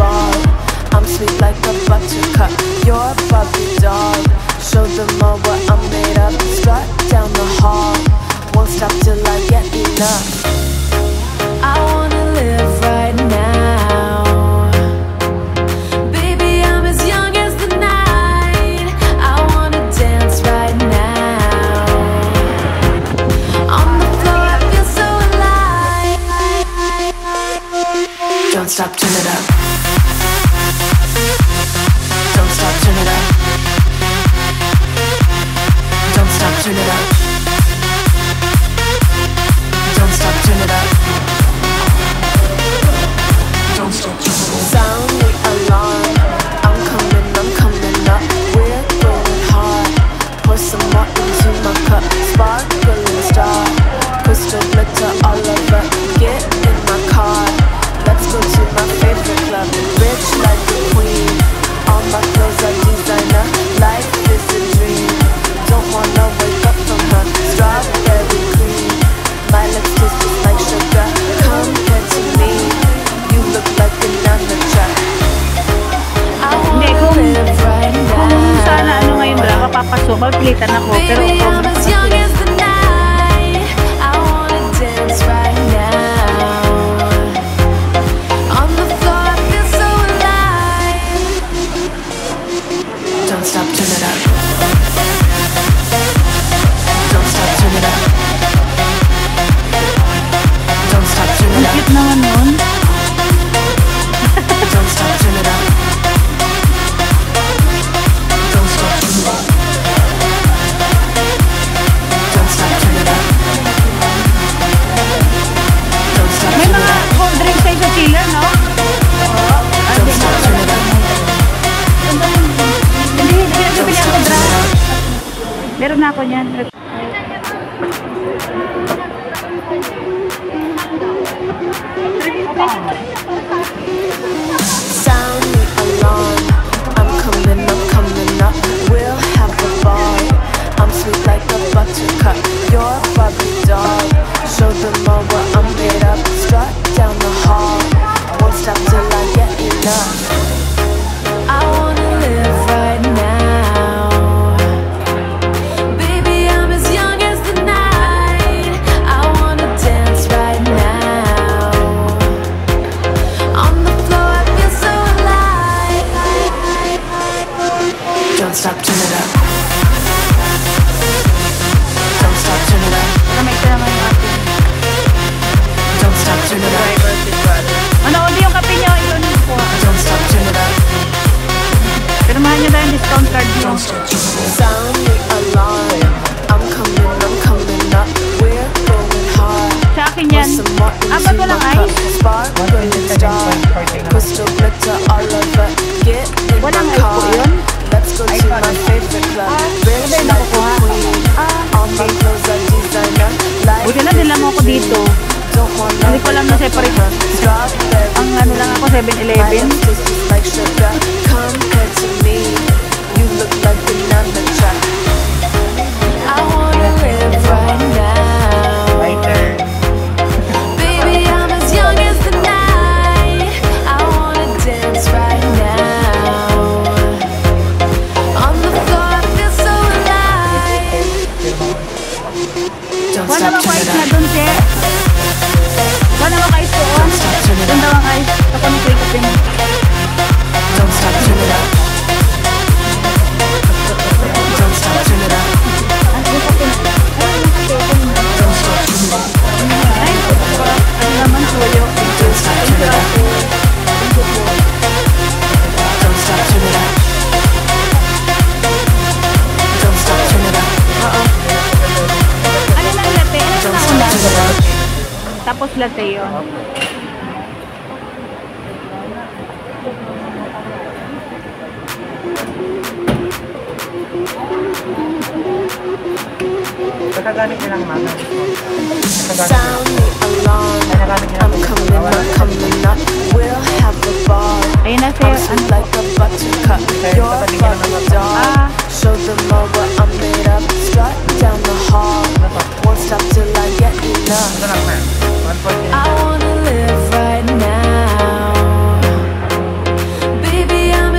I'm sweet like a buttercup, you're puppy dog. Show them all what I'm made of. Strut down the hall, won't stop till I get enough. I wanna live right now. Don't stop, turn it up. na ako niyan. Sound the alarm. I'm coming coming up. We'll have a. I'm sweet like a buttercup. You're a Show them all what I'm made up. Strut down the hall. Won't I get enough. Samahan niyo ba yung discount card niyo? Sa akin yan. Ah, ba't walang ice? Walang ice po yun? Let's go to my favorite club. Rich like a. All my clothes are designer. Buti na dila mo ako dito. Hindi ko alam na separate. Ang ano lang ako, 7-Eleven. latte yun. Nagagamit niya lang mama. Sound me alarm. I'm coming up, coming up. We'll have the ball. Ayun na sir. I'm like a buttercup. You're fucking dog. Ah. Show them all what I'm made up. Strut down the hall. stop till I get enough. I wanna live right now. Baby, I'm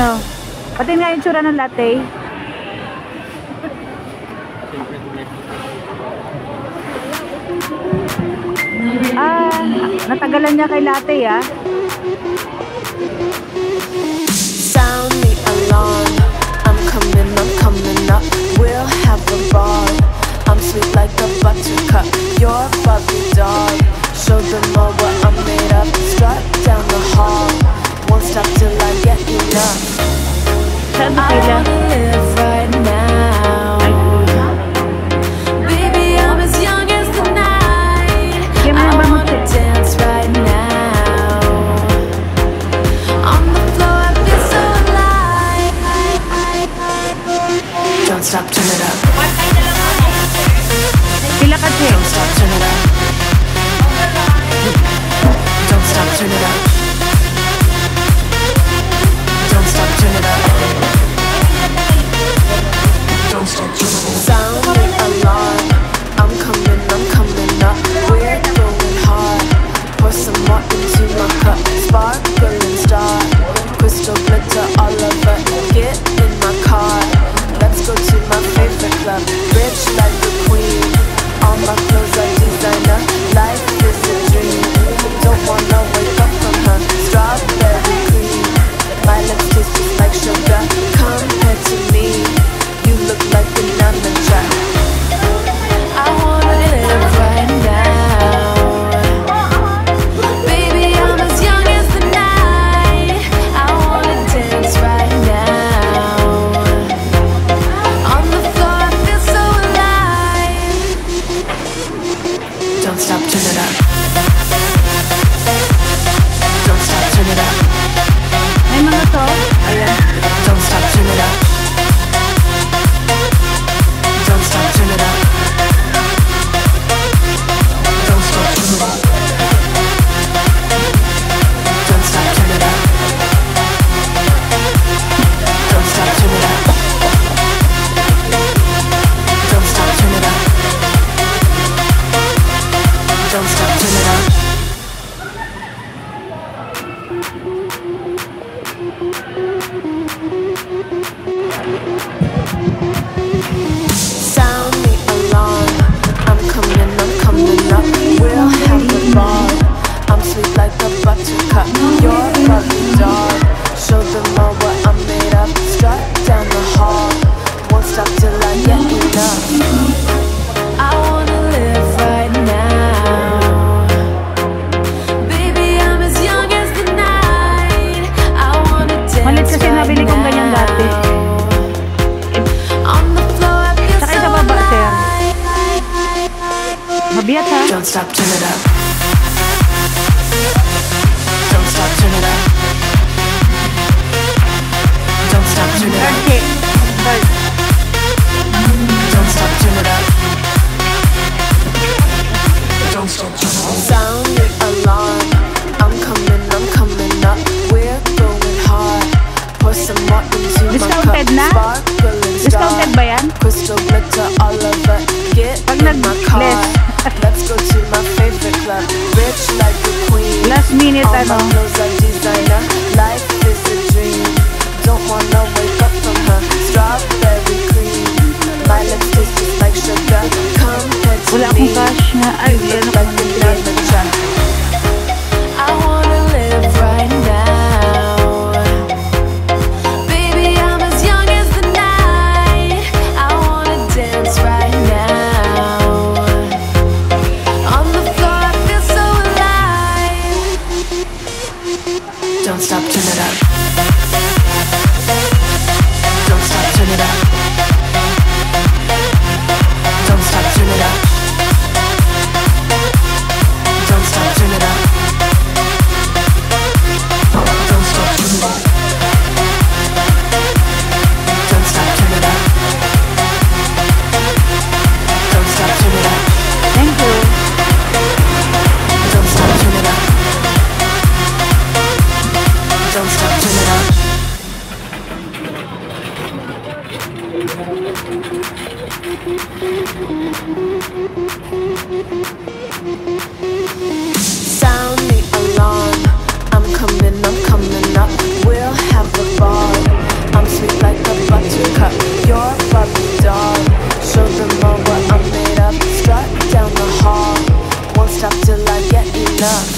Ano? Pati nga yung tsura ng latte. Ah, natagalan niya kay latte ah. Ah. Sound the alarm. I'm coming, I'm coming up. We'll have a ball. I'm sweet like a buttercup. You're a dog. Show I'm made up. Strut down the hall. Won't stop till I get enough.